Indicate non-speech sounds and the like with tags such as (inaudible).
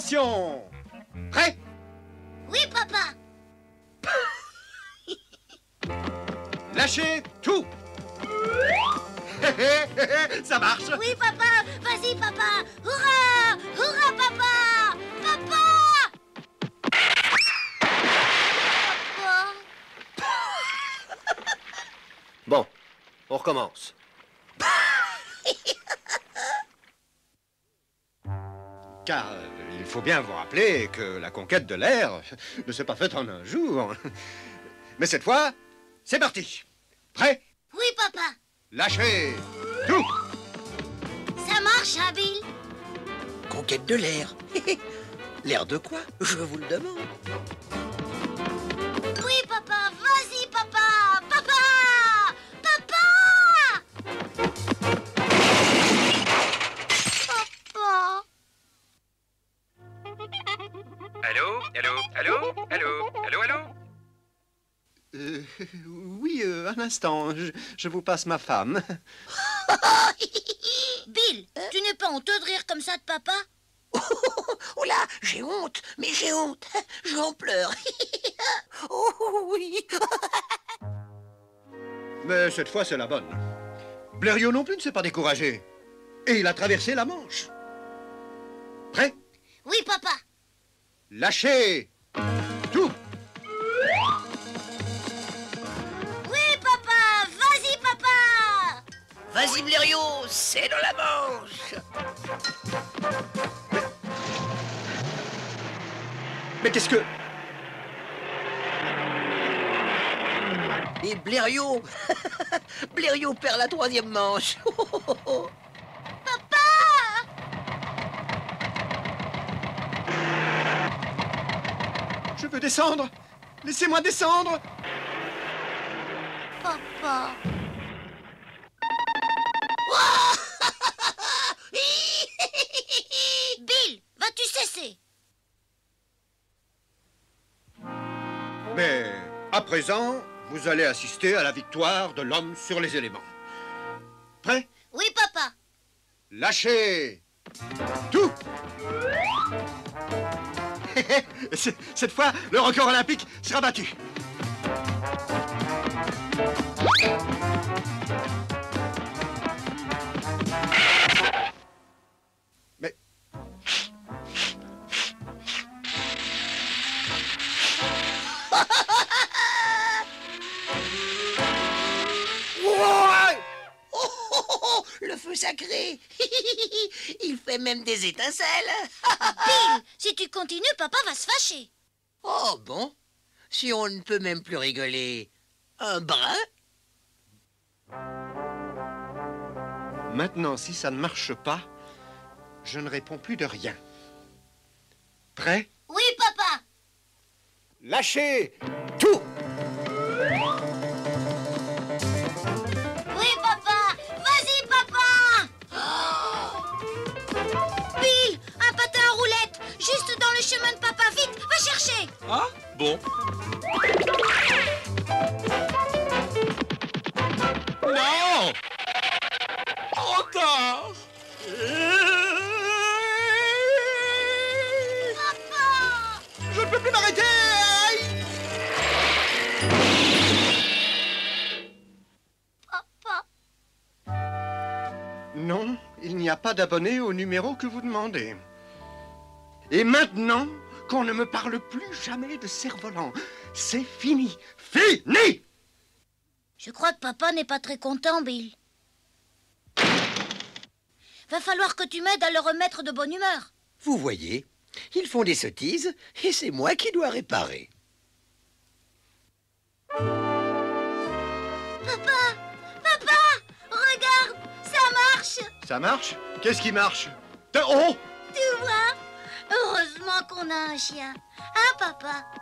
Attention Prêt? Oui, papa. (laughs) Lâchez tout (laughs) Ça marche Oui, papa. Vas-y, papa. Hurrah Hurrah, papa Papa Papa Bon, on recommence. Car euh, il faut bien vous rappeler que la conquête de l'air (laughs) ne s'est pas faite en un jour. (laughs) Mais cette fois, c'est parti. Prêt? Oui, papa. Lâchez tout Ça marche, hein, Bill? Conquête de l'air. (laughs) l'air de quoi? Je vous le demande. Allô Allô Allô Allô Allô? Euh, Oui, euh, un instant, je, je vous passe ma femme. (laughs) Bill, tu n'es pas honteux de rire comme ça de papa? (laughs) Oh là, j'ai honte, mais j'ai honte. (laughs) J'en pleure. oh oui. Mais cette fois, c'est la bonne. Blériot non plus ne s'est pas découragé. Et il a traversé la Manche. Prêt? Oui, papa. Lâchez tout Oui, papa. Vas-y, papa. Vas-y, Blériot, c'est dans la manche. Mais qu'est-ce que... Et Blériot (laughs) Blériot perd la troisième manche. (laughs) Je veux descendre Laissez-moi descendre Papa. (laughs) Bill, vas-tu cesser? Mais à présent, vous allez assister à la victoire de l'homme sur les éléments. Prêt? Oui, papa. Lâchez tout (laughs) Cette fois, le record olympique sera battu. (laughs) feu sacré (laughs) Il fait même des étincelles. Bill, si tu continues, papa va se fâcher. Oh bon. Si on ne peut même plus rigoler. Un brin. Maintenant, si ça ne marche pas, je ne réponds plus de rien. Prêt? Oui, papa. Lâchez tout Ah Bon. Non Trop tard Papa. Je ne peux plus m'arrêter. Non, il n'y a pas d'abonné au numéro que vous demandez. Et maintenant, qu'on ne me parle plus jamais de cerf-volant. C'est fini. Fini Je crois que papa n'est pas très content, Bill. Va falloir que tu m'aides à le remettre de bonne humeur. Vous voyez, ils font des sottises et c'est moi qui dois réparer. Papa Papa Regarde Ça marche Ça marche? Qu'est-ce qui marche? Oh Tu vois qu'on a un chien. Hein, papa